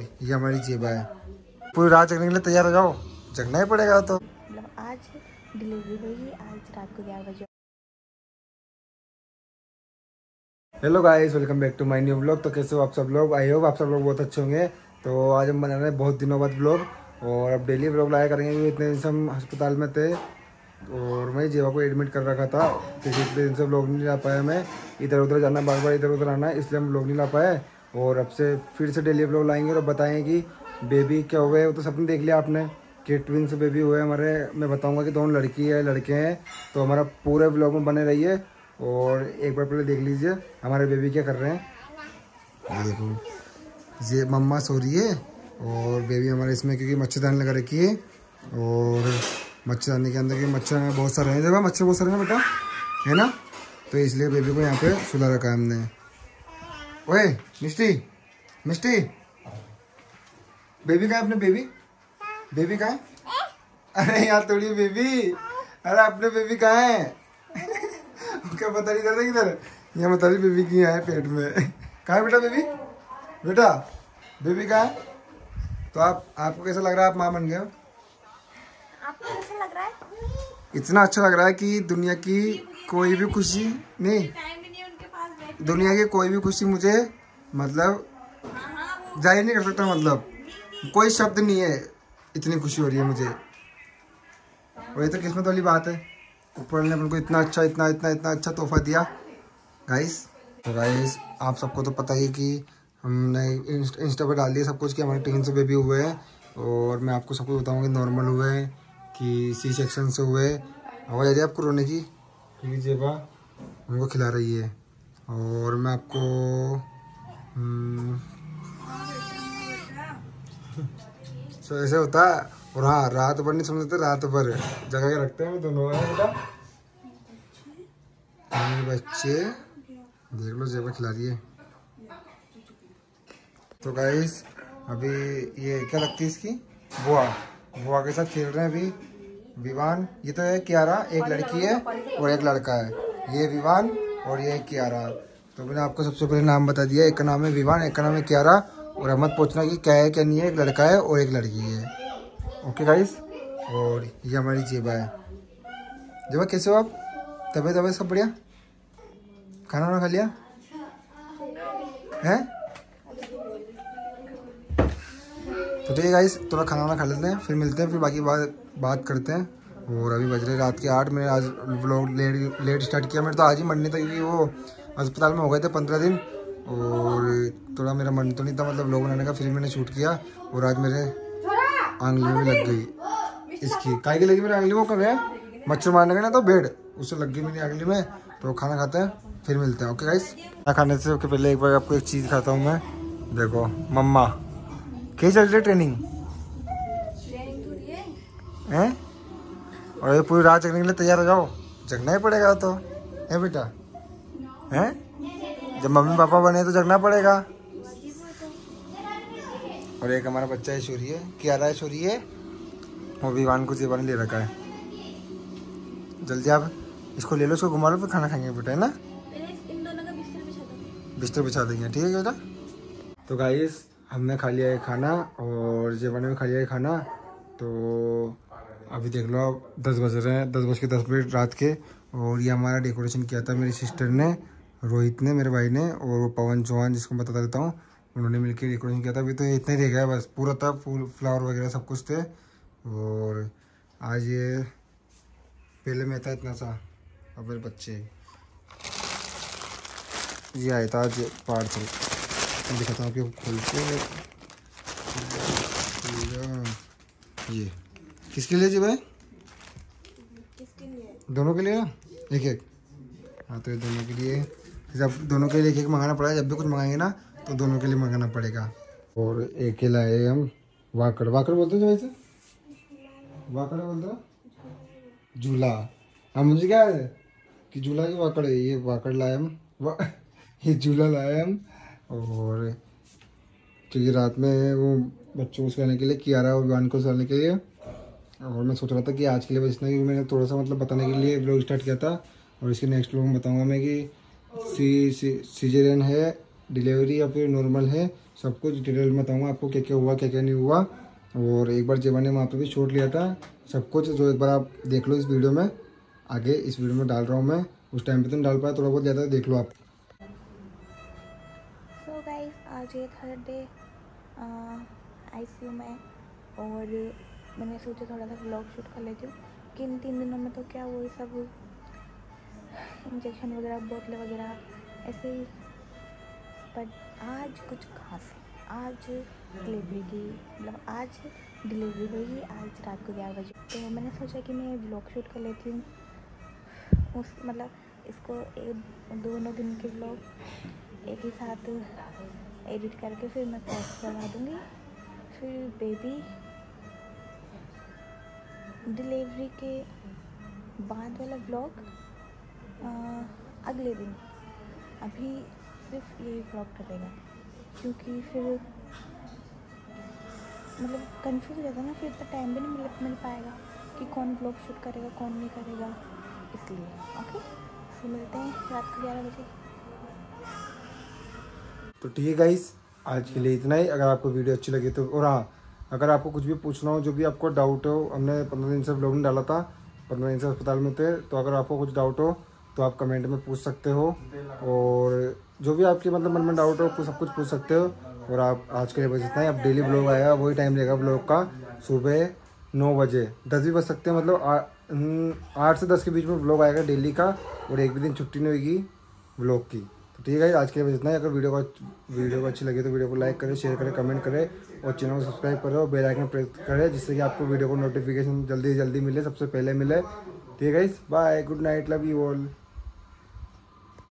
और ये हमारी जेबा है। पूरी रात जगने के लिए तैयार हो जाओ। जगना ही पड़ेगा तो। मतलब आज डिलीवरी होगी आज रात को ग्यारह बजे। Hello guys welcome back to my new blog तो कैसे हो आप सब लोग? आई होप आप सब लोग बहुत अच्छे होंगे। तो आज हम बना रहे हैं बहुत दिनों बाद ब्लॉग और अब डेली ब्लॉग लाया करेंगे क्योंकि इतने दिन से हम अस्पताल में थे। और मैं जेवा को एडमिट कर रखा था तो इतने दिन से ब्लॉग नहीं ला पाया मैं। इधर उधर जाना बार बार इधर उधर आना इसलिए हम ब्लॉग नहीं ला पाए। और अब से फिर से डेली ब्लॉग लाएँगे और बताएँगे कि बेबी क्या हुए वो तो सबने देख लिया आपने कि ट्विंस बेबी हुए हमारे, मैं बताऊँगा कि दोनों लड़की है, लड़के हैं तो हमारा पूरे ब्लॉग में बने रहिए और एक बार पहले देख लीजिए हमारे बेबी क्या कर रहे हैं। देखो, ये मम्मा सो रही है और बेबी हमारे इसमें क्योंकि मच्छरदानी लगा रखी है और मच्छरदानी के अंदर के मच्छर बहुत सारे हैं। देखो, मच्छर बहुत सारे हैं बेटा, है ना? तो इसलिए बेबी को यहाँ पे सुला रखा है हमने। ओए मिस्टी मिस्टी बेबी का है अपने बेबी? बेबी कहा है? अरे यार थोड़ी बेबी। अरे अपने बेबी कहा है? क्या पता नहीं चलता किधर? यहाँ बता रही बेबी की है पेट में? कहा है बेटा बेबी? बेटा बेबी कहा है? तो आप आपको कैसा लग रहा है? आप माँ बन गए आपको कैसा लग रहा है? इतना अच्छा लग रहा है कि दुनिया की कोई भी खुशी नहीं टाइम भी नहीं उनके पास बैठ दुनिया की कोई भी खुशी मुझे मतलब ज़ाहिर नहीं कर सकता मतलब। कोई शब्द नहीं है इतनी खुशी हो रही है मुझे। वही तो किस्मत वाली बात है। ऊपर ने को इतना अच्छा इतना इतना इतना अच्छा तोहफा दिया। गाइस तो गाइस आप सबको तो पता ही कि हमने इंस्ट, पर डाल दिया सब कुछ कि हमारे टीन से बेबी हुए हैं। और मैं आपको सब कुछ बताऊँगा नॉर्मल हुए हैं कि सी सेक्शन से हुए आवाज़ आ रही है आपको रोने की? जेबा उनको खिला रही है। और मैं आपको हम्म, सो ऐसे होता है। और हाँ रात भर नहीं समझते रात भर जगह के रखते हैं दोनों है बेटा मेरे बच्चे देख लो जेबा खिला है। तो गाइस अभी ये क्या लगती है इसकी? बुआ। बुआ के साथ खेल रहे हैं अभी विवान। ये तो है कियारा एक लड़की है और एक लड़का है। ये विवान और ये क्यारा। तो मैंने आपको सबसे पहले नाम बता दिया, एक का नाम है विवान, एक का नाम है कियारा। और अहमद पूछना कि क्या है, क्या नहीं है, एक लड़का है और एक लड़की है। ओके गाइस और ये हमारी जेबा है। जेबा, कैसे हो आप? तबीयत तबीयत सब बढ़िया? खाना वाना खा लिया? है? तो ठीक है गाइस थोड़ा खाना वाना खा लेते हैं, फिर मिलते हैं, फिर बाकी बात बात करते हैं। और अभी बज रहे रात के आठ। मैंने आज व्लॉग लेट लेट स्टार्ट किया। मेरे तो आज ही मंडे था क्योंकि वो अस्पताल में हो गए थे पंद्रह दिन। और थोड़ा मेरा मन तो नहीं था मतलब व्लॉग बनाने का, फिर मैंने शूट किया। और आज मेरे आंगली में लग गई। इसकी। काय की लगी मेरी आंगली? में कर मच्छर मारने का ना तो बेड उससे लग गई मेरी आंगली में। तो खाना खाते हैं, फिर मिलते हैं। ओके गाइस खाना खाने से ओके पहले एक बार आपको एक चीज़ खाता हूँ मैं। देखो, मम्मा। कैसी चल रही है ट्रेनिंग हैं? और ये पूरी रात जगने के लिए तैयार हो जाओ। जगना ही पड़ेगा तो। है बेटा? है? जब मम्मी पापा बने तो जगना पड़ेगा। और एक हमारा बच्चा है शोरी है क्या रहा है शोरी है वो विवान को जेबान ले रखा है। जल्दी आप इसको ले लो, इसको घुमा लो, फिर खाना खाएँगे बेटा, है ना? बिस्तर बिछा देंगे, ठीक है बेटा? तो गाइस हमने खा लिया है खाना और जेबा ने खा लिया है खाना। तो अभी देख लो आप दस बज रहे हैं, दस बज के दस मिनट रात के, और ये हमारा डेकोरेशन किया था मेरी सिस्टर ने, रोहित ने, मेरे भाई ने, और वो पवन चौहान जिसको मैं बता देता हूँ, उन्होंने मिलकर डेकोरेशन किया था। अभी तो इतना ही रह गया, बस पूरा था, फूल फ्लावर वगैरह सब कुछ थे, और आज ये पहले में था इतना सा, अब मेरे बच्चे। ये आया था आज पार्सल दिखाता हूँ आपको खोल के। ये। किसके लिए जी भाई? दोनों के लिए ना? एक एक। हाँ तो ये दोनों के लिए। जब दोनों के लिए एक एक मंगाना पड़ेगा जब भी कुछ मंगाएँगे ना तो दोनों के लिए मंगाना पड़ेगा। और एक के लाए हम वाकड़। वाकड़ बोलते हैं वैसे वाकड़ बोलते हो झूला। हाँ मुझे क्या है कि झूला की वाकड़ है ये वाकड़ लाए हम। वा, ये झूला लाए हम। और क्योंकि रात में वो बच्चों को सुलाने के लिए किया रहा विवान को सुलाने के लिए और मैं सोच रहा था कि आज के लिए बस इतना क्योंकि मैंने थोड़ा सा मतलब बताने के लिए ब्लॉग स्टार्ट किया था। और इसके नेक्स्ट ब्लॉग में बताऊँगा मैं कि सी सीजरियन है डिलीवरी या फिर नॉर्मल है, सब कुछ डिटेल में बताऊँगा आपको क्या क्या हुआ, क्या क्या नहीं हुआ। और एक बार जेबा ने वहाँ पर भी शूट लिया था, सब कुछ जो एक बार आप देख लो इस वीडियो में, आगे इस वीडियो में डाल रहा हूँ मैं। उस टाइम पे तो डाल पाया, थोड़ा बहुत ज़्यादा देख लो आप। सो गाइस आज ये थर्ड डे आईसीयू में और मैंने सोचा थोड़ा सा ब्लॉग शूट कर लेती हूँ, कि इन तीन दिनों में तो क्या वो सब इंजेक्शन वगैरह बोतलें वगैरह, ऐसे ही। बट आज कुछ खास है। आज डिलीवरी की मतलब आज डिलीवरी हुई आज रात को ग्यारह बजे। तो मैंने सोचा कि मैं ब्लॉग शूट कर लेती हूँ। उस मतलब इसको एक, दोनों दिन के ब्लॉग एक ही साथ एडिट करके फिर मैं पोस्ट करवा दूँगी। फिर बेबी डिलीवरी के बाद वाला व्लॉग अगले दिन। अभी सिर्फ़ यही व्लॉग करेगा, क्योंकि फिर मतलब कंफ्यूज हो जाता ना, फिर इतना टाइम भी नहीं मिल मिल पाएगा कि कौन ब्लॉग शूट करेगा, कौन नहीं करेगा। इसलिए ओके फिर मिलते हैं रात को ग्यारह बजे। तो ठीक है गाइस आज के लिए इतना ही। अगर आपको वीडियो अच्छी लगी तो और हाँ अगर आपको कुछ भी पूछना हो, जो भी आपको डाउट हो, हमने पंद्रह दिन से ब्लॉग नहीं डाला था, पंद्रह दिन से अस्पताल में थे तो अगर आपको कुछ डाउट हो तो आप कमेंट में पूछ सकते हो। और जो भी आपके मतलब मन में डाउट हो, कुछ सब कुछ पूछ सकते हो। और आप, आज के लिए बस इतना ही। अब डेली ब्लॉग आएगा वही टाइम रहेगा ब्लॉग का, सुबह नौ बजे। दस भी बज सकते हैं मतलब आठ से दस के बीच में ब्लॉग आएगा डेली का, और एक भी दिन छुट्टी नहीं होगी ब्लॉग की। ठीक है आज के लिए इतना ही। अगर वीडियो को वीडियो को अच्छी लगी तो वीडियो को लाइक करें, शेयर करें, कमेंट करें और चैनल को सब्सक्राइब करें और बेल आइकन प्रेस करें जिससे कि आपको वीडियो को नोटिफिकेशन जल्दी जल्दी मिले, सबसे पहले मिले। ठीक है bye good night love you all